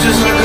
just